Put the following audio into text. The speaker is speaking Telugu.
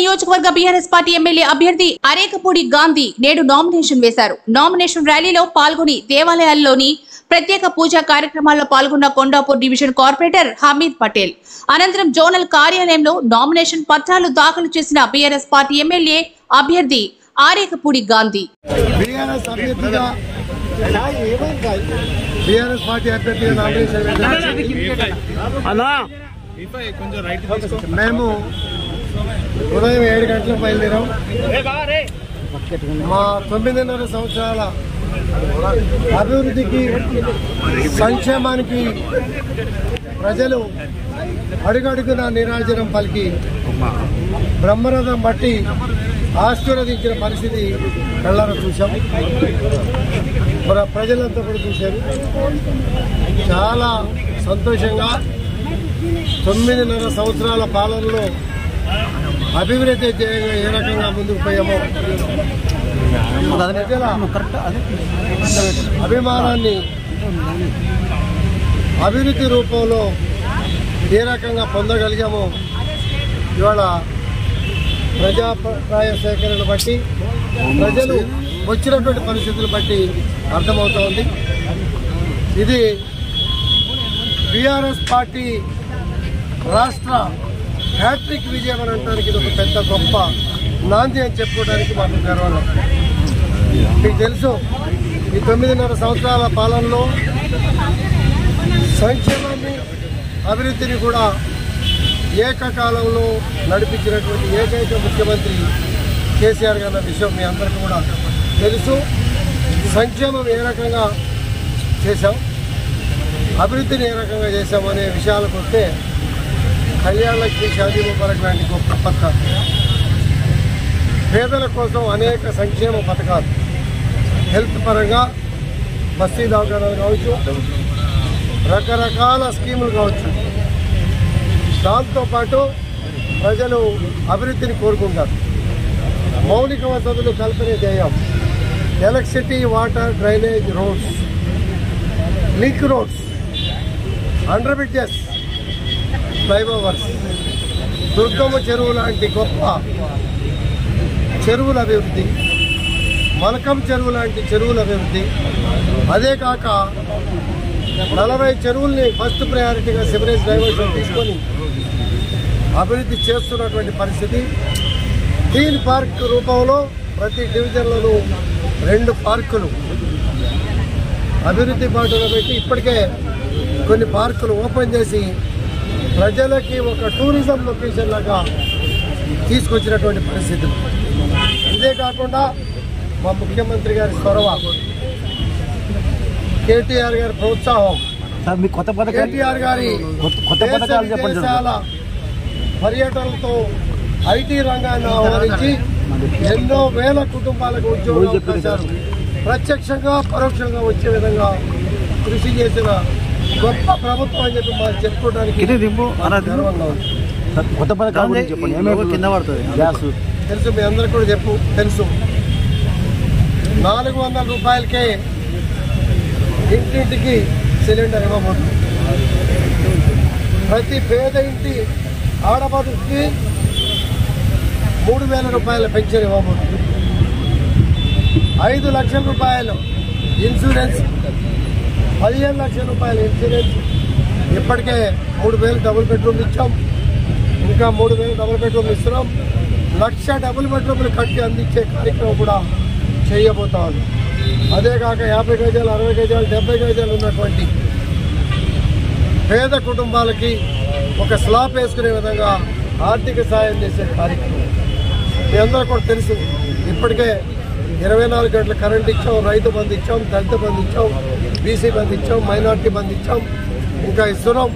నియోజకవర్గ బీఆర్ఎస్ పార్టీ ఎమ్మెల్యే అభ్యర్థి అరేకపూడి గాంధీ నేడు నామినేషన్ వేశారు. నామినేషన్ ర్యాలీలో పాల్గొని దేవాలయాల్లోని ప్రత్యేక పూజా కార్యక్రమాల్లో పాల్గొన్న కొండాపూర్ డివిజన్ కార్పొరేటర్ హమీద్ పటేల్. అనంతరం జోనల్ కార్యాలయంలో నామినేషన్ పత్రాలు దాఖలు చేసిన బీఆర్ఎస్ పార్టీ ఎమ్మెల్యే అభ్యర్థి ఆరేకపూడి గాంధీ. BRS party. మేము ఉదయం ఏడు గంటలకు బయలుదేరాం. మా తొమ్మిదిన్నర సంవత్సరాల అభివృద్ధికి సంక్షేమానికి ప్రజలు అడుగడుగున నిరాజనం పలికి బ్రహ్మరథం బట్టి ఆశీర్వదించిన పరిస్థితి కళ్ళారా చూసాం మన ప్రజలంతా కూడా చూశారు. చాలా సంతోషంగా తొమ్మిదిన్నర సంవత్సరాల పాలనలో అభివృద్ధి ఏ రకంగా ముందుకు పోయామో? అభిమానాన్ని అభివృద్ధి రూపంలో ఏ రకంగా పొందగలిగామో ఇవాళ ప్రజాప్రాయ సేకరణ బట్టి ప్రజలు వచ్చినటువంటి పరిస్థితులు బట్టి అర్థమవుతోంది. ఇది బీఆర్ఎస్ పార్టీ రాష్ట్ర హ్యాట్రిక్ విజయం అని అనడానికి ఇది ఒక పెద్ద గొప్ప నాంది అని చెప్పుకోవడానికి మాకు గర్వంగా మీకు తెలుసు ఈ తొమ్మిదిన్నర సంవత్సరాల పాలనలో సంక్షేమాన్ని అభివృద్ధిని కూడా ఏకకాలంలో నడిపించినటువంటి ఏకైక ముఖ్యమంత్రి కేసీఆర్ గారి విషయం మీ అందరికీ కూడా తెలుసు. సంక్షేమం ఏ రకంగా చేశాం అభివృద్ధిని ఏ రకంగా చేశాం అనే విషయాలకు వస్తే కళ్యాణలక్ష్మి షాదీ ముబారక్ లాంటి గొప్ప పథకాలు. పేదల కోసం అనేక సంక్షేమ పథకాలు. హెల్త్ పరంగా బస్తీ దవాఖానాలు కావచ్చు రకరకాల స్కీములు కావచ్చు. దాంతోపాటు ప్రజలు అభివృద్ధిని కోరుకుంటారు. మౌలిక వసతులు కల్పనే ధ్యేయం. Electricity water drainage roads. Link roads. Under bridges. Flyovers Durgamma Cheruvu లాంటి గొప్ప చెరువుల అభివృద్ధి మలకం చెరువు లాంటి చెరువుల అభివృద్ధి. అదే కాక నలభై చెరువుల్ని ఫస్ట్ ప్రయారిటీగా సివరేజ్ డైవర్షన్ తీసుకొని అభివృద్ధి చేస్తున్నటువంటి పరిస్థితి. థీమ్ పార్క్ రూపంలో ప్రతి డివిజన్లోనూ రెండు పార్కులు అభివృద్ధి బాటలో పెట్టి ఇప్పటికే కొన్ని పార్కులు ఓపెన్ చేసి ప్రజలకి ఒక టూరిజం లొకేషన్ లాగా తీసుకొచ్చినటువంటి పరిస్థితులు. ఇదే కాకుండా మా ముఖ్యమంత్రి గారి చొరవ కేటీఆర్ గారి ప్రోత్సాహం కొత్త కేటీఆర్ గారి కొత్త- పథకాలు చెప్పండి పర్యటనలతో ఐటీ రంగాన్ని ఆహ్వానించి ఎన్నో వేల కుటుంబాలకు ఉద్యోగ రోజు చెప్పేది అవకాశాలు ప్రత్యక్షంగా పరోక్షంగా వచ్చే విధంగా కృషి చేసిన గొప్ప ప్రభుత్వం అని చెప్పి చెప్పుకోవడానికి. గర్వంగా ఉంది కొత్త పథకాల గురించి చెప్పండి. ఏమేమి కింద పడుతుంది? గ్యాస్? తెలుసు మీ అందరికి కూడా చెప్పు. తెలుసు. నాలుగు వందల రూపాయలకే ఇంటింటికి సిలిండర్ ఇవ్వబోతుంది. ప్రతి పేద ఇంటి ఆడపడుకి మూడు వేల రూపాయల పెన్షన్ ఇవ్వబోతుంది. ఐదు లక్షల రూపాయలు ఇన్సూరెన్స్ పదిహేను లక్షల రూపాయల ఇన్సూరెన్స్ ఇప్పటికే మూడు వేలు డబుల్ బెడ్రూమ్ ఇచ్చాం. ఇంకా మూడు వేలు డబుల్ బెడ్రూమ్ ఇస్తున్నాం. లక్ష డబుల్ బెడ్రూమ్లు కట్టి అందించే కార్యక్రమం కూడా చేయబోతా ఉంది అదే కాక యాభై గజాలు అరవై గజాలు డెబ్బై గజాలు ఉన్నటువంటి పేద కుటుంబాలకి ఒక స్లాబ్ వేసుకునే విధంగా ఆర్థిక సాయం చేసే కార్యక్రమం. మీ అందరూ కూడా తెలుసు ఇప్పటికే ఇరవై నాలుగు గంటల కరెంట్ ఇచ్చాం రైతు బంధు ఇచ్చాం దళిత బంధు ఇచ్చాం. బీసీ బంధు ఇచ్చాం మైనార్టీ బంధు ఇచ్చాం ఇంకా ఇస్తున్నాం